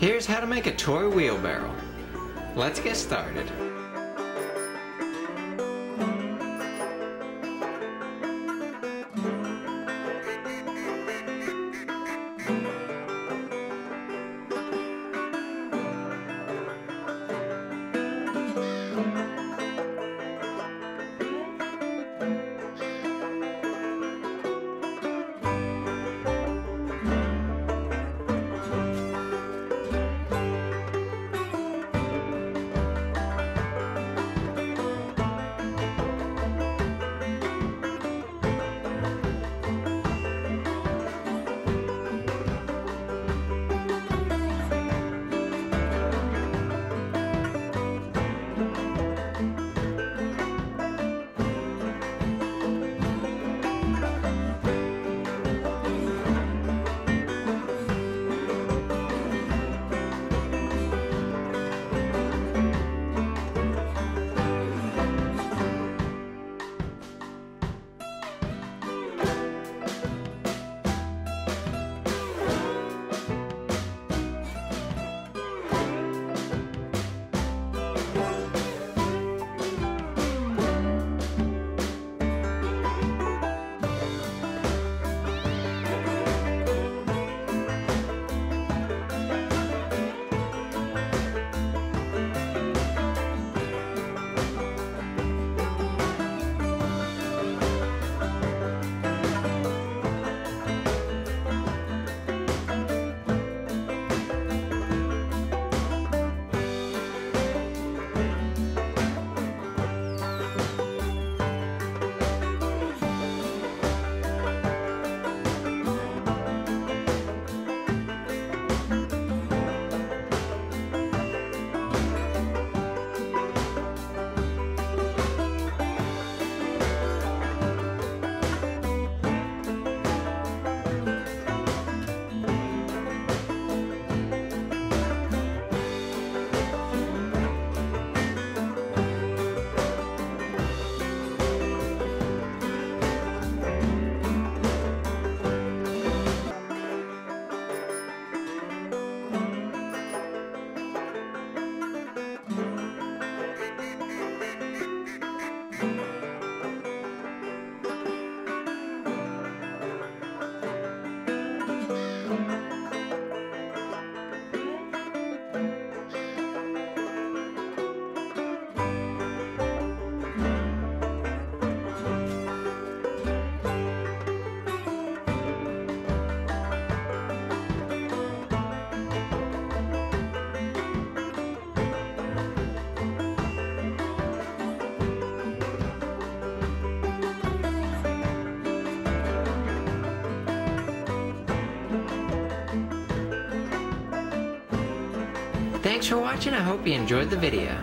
Here's how to make a toy wheelbarrow. Let's get started. Thanks for watching, I hope you enjoyed the video.